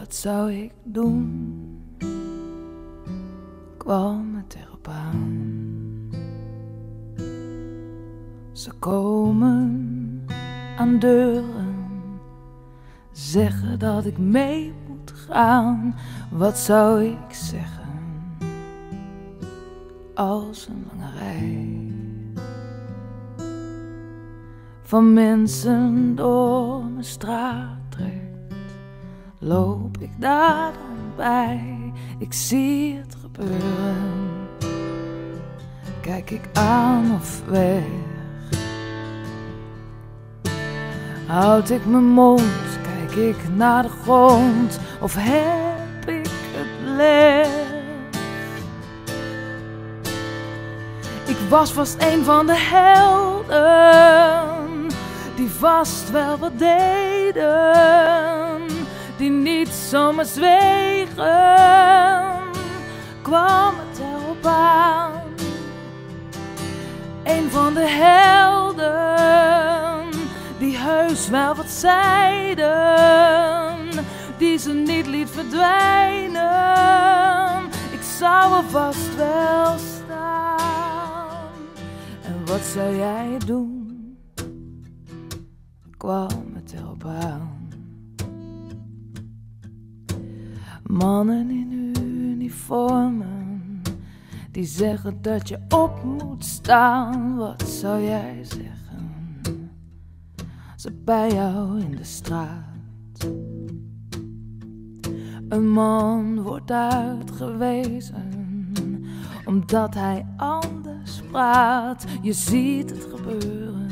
Wat zou ik doen? Kwam het erop aan. Ze komen aan deuren, zeggen dat ik mee moet gaan. Wat zou ik zeggen als een lange rij van mensen door mijn straat trekt? Loop ik daar dan bij? Ik zie het gebeuren. Kijk ik aan of weg? Houd ik mijn mond, kijk ik naar de grond of heb ik het lef? Ik was vast een van de helden die vast wel wat deden, die niet zomaar zwegen. Kwam het erop aan? Een van de helden die heus wel wat zeiden, die ze niet liet verdwijnen. Ik zou er vast wel staan. En wat zou jij doen? Kwam het erop aan? Mannen in uniformen die zeggen dat je op moet staan. Wat zou jij zeggen? Ze bij jou in de straat. Een man wordt uitgewezen omdat hij anders praat. Je ziet het gebeuren.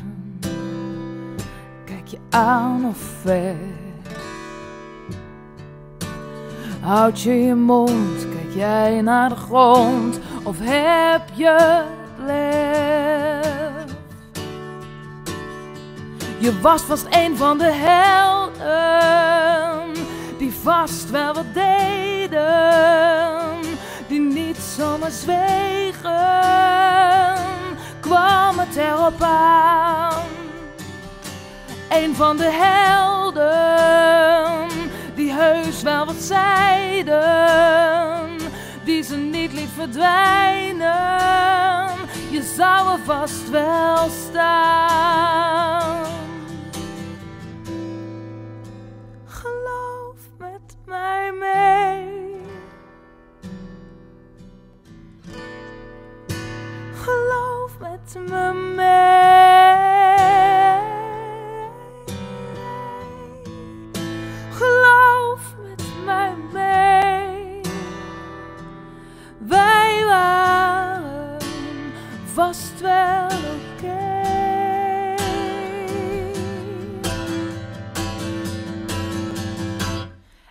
Kijk je aan of ver. Houd je je mond, kijk jij naar de grond of heb je lef? Je was vast een van de helden die vast wel wat deden, die niet zomaar zwegen. Kwam het erop aan? Een van de helden wel wat zeiden, die ze niet liet verdwijnen. Je zou er vast wel staan. Geloof met mij mee. Geloof met me mee. Vast wel oké.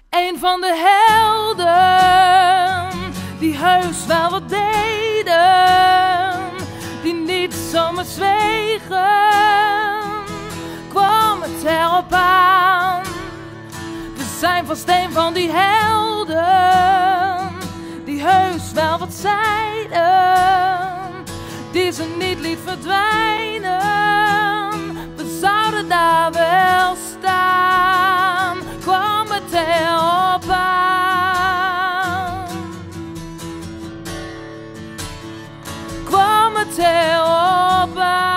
Een van de helden die heus wel wat deden, die niet zomaar zwegen, kwam het erop aan. We zijn vast een van die helden verdwijnen, we zouden daar wel staan. Kwam het erop aan? Kwam het erop aan?